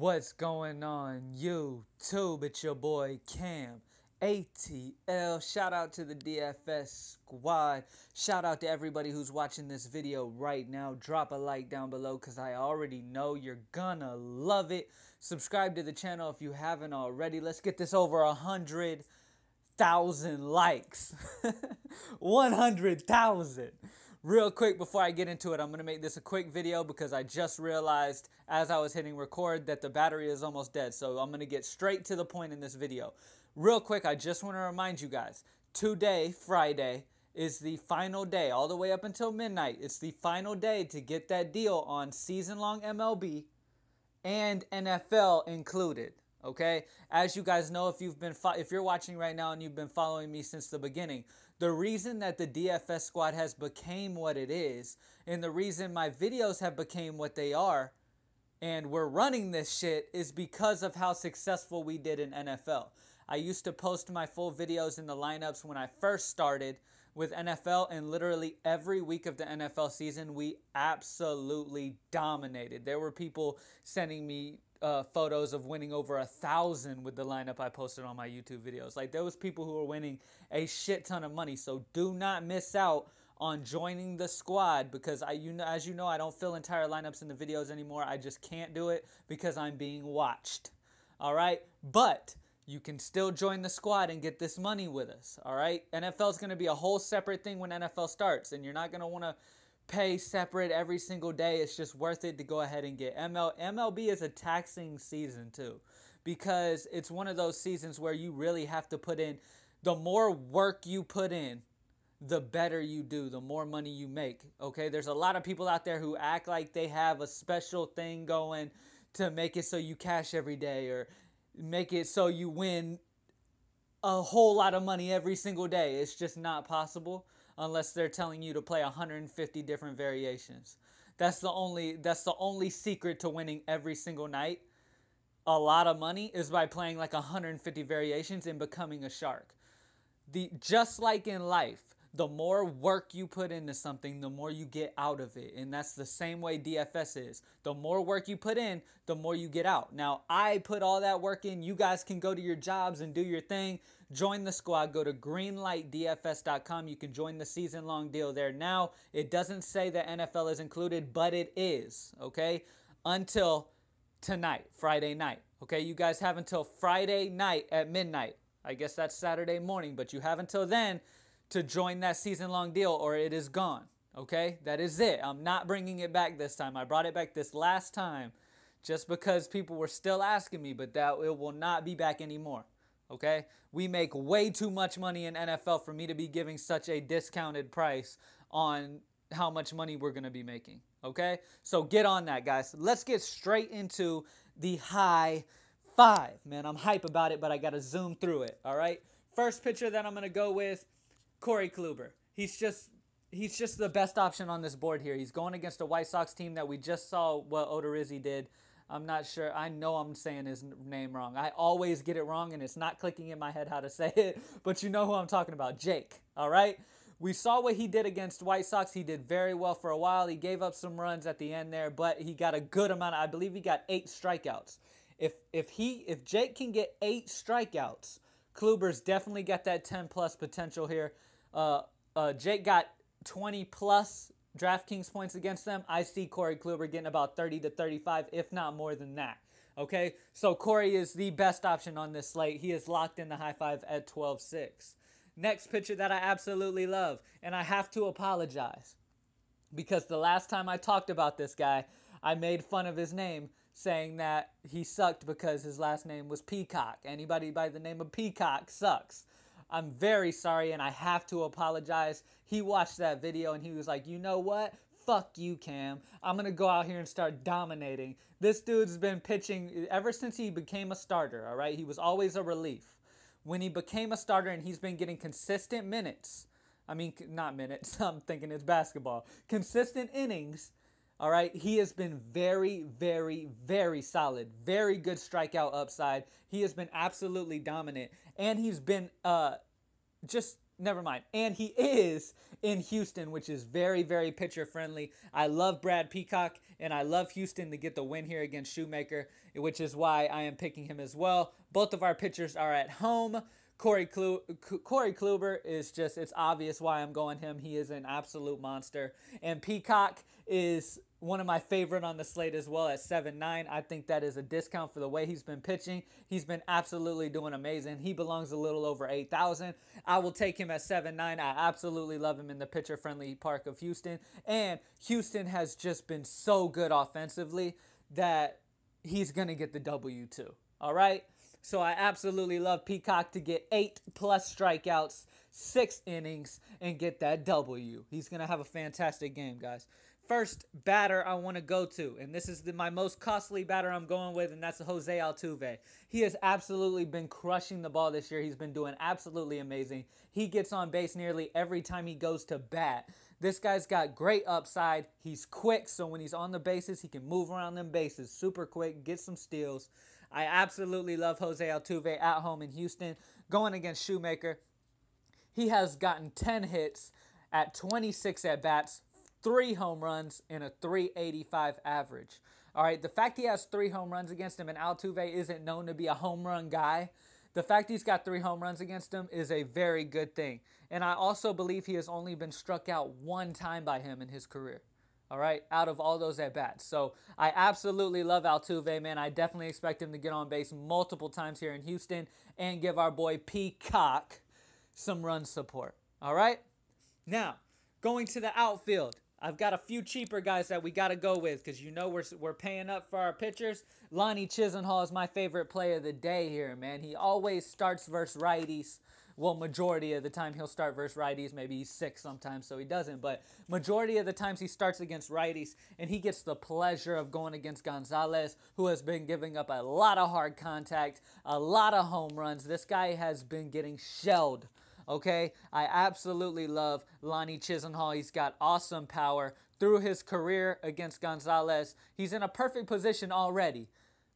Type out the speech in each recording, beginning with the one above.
What's going on YouTube? It's your boy Cam ATL. Shout out to the DFS squad. Shout out to everybody who's watching this video right now. Drop a like down below because I already know you're gonna love it. Subscribe to the channel if you haven't already. Let's get this over a hundred thousand likes. 100,000 real quick before I get into it, I'm going to make this a quick video because I just realized as I was hitting record that the battery is almost dead. So I'm going to get straight to the point in this video. Real quick, I just want to remind you guys, today, Friday, is the final day, all the way up until midnight. It's the final day to get that deal on season-long MLB and NFL included okay as you guys know if you've been fo- if you're watching right now and you've been following me since the beginning the reason that the DFS squad has became what it is and the reason my videos have became what they are and we're running this shit is because of how successful we did in NFL. I used to post my full videos in the lineups when I first started with NFL, and literally every week of the NFL season, we absolutely dominated. There were people sending me uh, photos of winning over a thousand with the lineup I posted on my YouTube videos. Like there was people who were winning a shit ton of money. So do not miss out on joining the squad because I you know as you know I don't fill entire lineups in the videos anymore. I just can't do it because I'm being watched. All right? But you can still join the squad and get this money with us. All right? NFL is going to be a whole separate thing when NFL starts and you're not going to want to pay separate every single day. It's just worth it to go ahead and get ML. MLB is a taxing season too, because it's one of those seasons where you really have to put in. The more work you put in, the better you do, the more money you make. Okay, there's a lot of people out there who act like they have a special thing going to make it so you cash every day or make it so you win a whole lot of money every single day. It's just not possible unless they're telling you to play 150 different variations. That's the only that's the only secret to winning every single night. A lot of money is by playing like 150 variations and becoming a shark. The just like in life, the more work you put into something, the more you get out of it. And that's the same way DFS is. The more work you put in, the more you get out. Now, I put all that work in. You guys can go to your jobs and do your thing. Join the squad. Go to greenlightdfs.com. You can join the season long deal there now. It doesn't say that NFL is included, but it is, okay? Until tonight, Friday night. Okay, you guys have until Friday night at midnight. I guess that's Saturday morning, but you have until then to join that season long deal or it is gone. Okay? That is it. I'm not bringing it back this time. I brought it back this last time just because people were still asking me, but that it will not be back anymore. Okay? We make way too much money in NFL for me to be giving such a discounted price on how much money we're going to be making. Okay? So get on that, guys. Let's get straight into the high five. Man, I'm hype about it, but I got to zoom through it. All right? First picture that I'm going to go with Corey Kluber. He's just he's just the best option on this board here. He's going against a White Sox team that we just saw what Odorizzi did. I'm not sure. I know I'm saying his name wrong. I always get it wrong, and it's not clicking in my head how to say it. But you know who I'm talking about, Jake. All right. We saw what he did against White Sox. He did very well for a while. He gave up some runs at the end there, but he got a good amount. Of, I believe he got eight strikeouts. If if he if Jake can get eight strikeouts, Kluber's definitely got that 10 plus potential here. Uh, uh, Jake got 20 plus DraftKings points against them. I see Corey Kluber getting about 30 to 35, if not more than that. Okay, so Corey is the best option on this slate. He is locked in the high five at 12 6. Next pitcher that I absolutely love, and I have to apologize because the last time I talked about this guy, I made fun of his name, saying that he sucked because his last name was Peacock. Anybody by the name of Peacock sucks. I'm very sorry and I have to apologize. He watched that video and he was like, you know what? Fuck you, Cam. I'm going to go out here and start dominating. This dude's been pitching ever since he became a starter, all right? He was always a relief. When he became a starter and he's been getting consistent minutes, I mean, not minutes, I'm thinking it's basketball, consistent innings all right, he has been very, very, very solid. Very good strikeout upside. He has been absolutely dominant, and he's been uh, just never mind. And he is in Houston, which is very, very pitcher friendly. I love Brad Peacock, and I love Houston to get the win here against Shoemaker, which is why I am picking him as well. Both of our pitchers are at home. Corey, Klu- Corey Kluber is just, it's obvious why I'm going him. He is an absolute monster. And Peacock is one of my favorite on the slate as well at 7-9. I think that is a discount for the way he's been pitching. He's been absolutely doing amazing. He belongs a little over 8,000. I will take him at 7-9. I absolutely love him in the pitcher-friendly park of Houston. And Houston has just been so good offensively that he's going to get the W too. All right? So I absolutely love Peacock to get eight plus strikeouts, six innings, and get that W. He's going to have a fantastic game, guys. First batter I want to go to, and this is the, my most costly batter I'm going with, and that's Jose Altuve. He has absolutely been crushing the ball this year. He's been doing absolutely amazing. He gets on base nearly every time he goes to bat. This guy's got great upside. He's quick, so when he's on the bases, he can move around them bases super quick, get some steals. I absolutely love Jose Altuve at home in Houston going against Shoemaker. He has gotten 10 hits at 26 at bats, three home runs, and a 385 average. All right, the fact he has three home runs against him and Altuve isn't known to be a home run guy, the fact he's got three home runs against him is a very good thing. And I also believe he has only been struck out one time by him in his career all right, out of all those at bats. So I absolutely love Altuve, man. I definitely expect him to get on base multiple times here in Houston and give our boy Peacock some run support. All right, now going to the outfield. I've got a few cheaper guys that we got to go with because you know we're, we're paying up for our pitchers. Lonnie Chisenhall is my favorite play of the day here, man. He always starts versus righties well, majority of the time he'll start versus righties. Maybe he's sick sometimes, so he doesn't. But majority of the times he starts against righties, and he gets the pleasure of going against Gonzalez, who has been giving up a lot of hard contact, a lot of home runs. This guy has been getting shelled. Okay, I absolutely love Lonnie Chisenhall. He's got awesome power through his career against Gonzalez. He's in a perfect position already,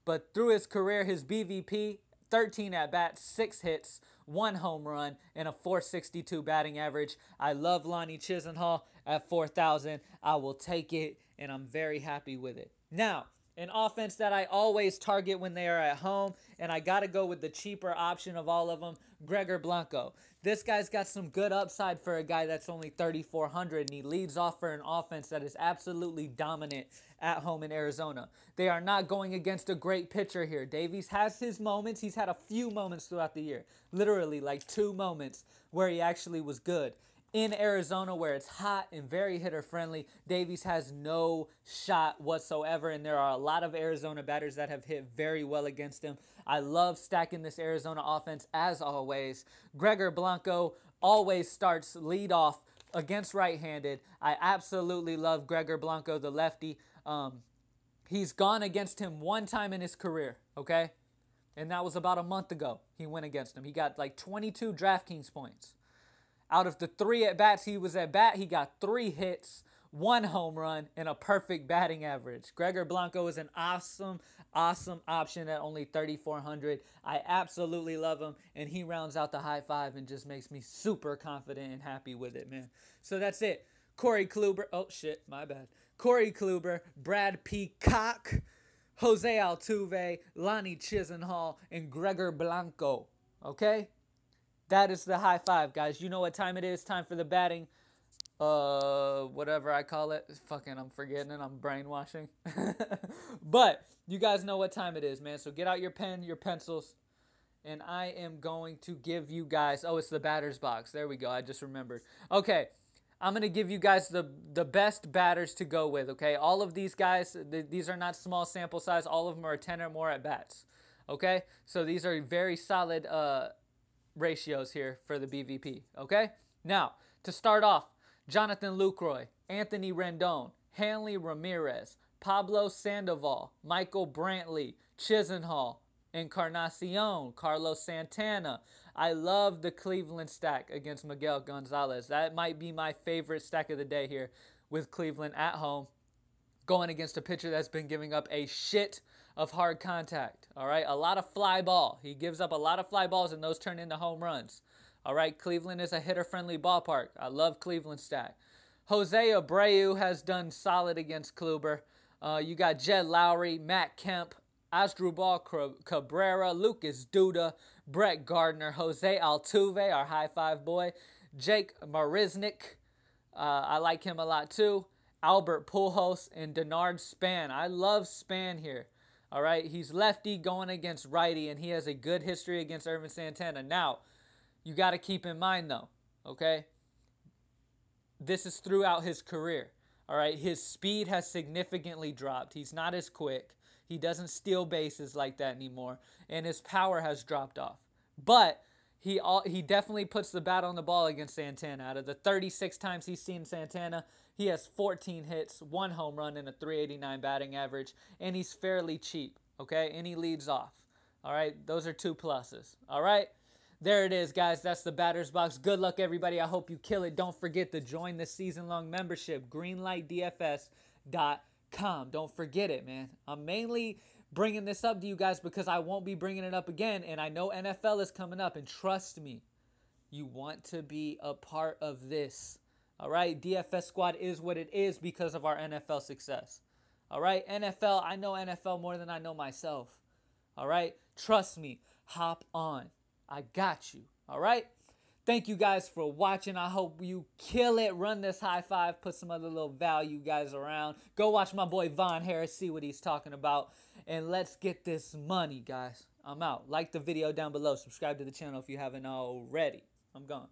but through his career, his BVP 13 at bats, six hits, one home run, and a 462 batting average. I love Lonnie Chisenhall at 4,000. I will take it, and I'm very happy with it. Now, an offense that I always target when they are at home, and I got to go with the cheaper option of all of them, Gregor Blanco. This guy's got some good upside for a guy that's only 3,400, and he leads off for an offense that is absolutely dominant at home in Arizona. They are not going against a great pitcher here. Davies has his moments. He's had a few moments throughout the year, literally like two moments where he actually was good in Arizona where it's hot and very hitter friendly, Davies has no shot whatsoever. And there are a lot of Arizona batters that have hit very well against him. I love stacking this Arizona offense as always. Gregor Blanco always starts lead off against right handed. I absolutely love Gregor Blanco, the lefty. Um, he's gone against him one time in his career, okay? And that was about a month ago. He went against him. He got like 22 DraftKings points. Out of the three at bats he was at bat, he got three hits, one home run, and a perfect batting average. Gregor Blanco is an awesome, awesome option at only 3,400. I absolutely love him, and he rounds out the high five and just makes me super confident and happy with it, man. So that's it. Corey Kluber. Oh, shit, my bad. Corey Kluber, Brad Peacock, Jose Altuve, Lonnie Chisenhall, and Gregor Blanco. Okay? That is the high five, guys. You know what time it is. Time for the batting. Uh, whatever I call it. Fucking, I'm forgetting it. I'm brainwashing. but you guys know what time it is, man. So get out your pen, your pencils, and I am going to give you guys. Oh, it's the batter's box. There we go. I just remembered. Okay. I'm going to give you guys the, the best batters to go with, okay? All of these guys, th- these are not small sample size. All of them are 10 or more at bats, okay? So these are very solid uh, ratios here for the BVP, okay? Now, to start off, Jonathan Lucroy, Anthony Rendon, Hanley Ramirez, Pablo Sandoval, Michael Brantley, Chisenhall, Encarnacion, Carlos Santana. I love the Cleveland stack against Miguel Gonzalez. That might be my favorite stack of the day here with Cleveland at home, going against a pitcher that's been giving up a shit of hard contact. All right, a lot of fly ball. He gives up a lot of fly balls, and those turn into home runs. All right, Cleveland is a hitter-friendly ballpark. I love Cleveland stack. Jose Abreu has done solid against Kluber. Uh, you got Jed Lowrie, Matt Kemp, Asdrubal Cabrera, Lucas Duda, Brett Gardner, Jose Altuve, our high five boy, Jake Marisnick. Uh, I like him a lot too. Albert Pujols and Denard Span. I love Span here. All right, he's lefty going against righty, and he has a good history against Ervin Santana. Now, you got to keep in mind though, okay? This is throughout his career. All right, his speed has significantly dropped. He's not as quick. He doesn't steal bases like that anymore, and his power has dropped off. But he all, he definitely puts the bat on the ball against Santana. Out of the 36 times he's seen Santana, he has 14 hits, one home run, and a 389 batting average, and he's fairly cheap. Okay, and he leads off. All right, those are two pluses. All right. There it is, guys. That's the batter's box. Good luck, everybody. I hope you kill it. Don't forget to join the season long membership, greenlightdfs.com. Don't forget it, man. I'm mainly bringing this up to you guys because I won't be bringing it up again. And I know NFL is coming up. And trust me, you want to be a part of this. All right. DFS squad is what it is because of our NFL success. All right. NFL, I know NFL more than I know myself. All right. Trust me. Hop on. I got you. All right. Thank you guys for watching. I hope you kill it. Run this high five. Put some other little value guys around. Go watch my boy Von Harris. See what he's talking about. And let's get this money, guys. I'm out. Like the video down below. Subscribe to the channel if you haven't already. I'm gone.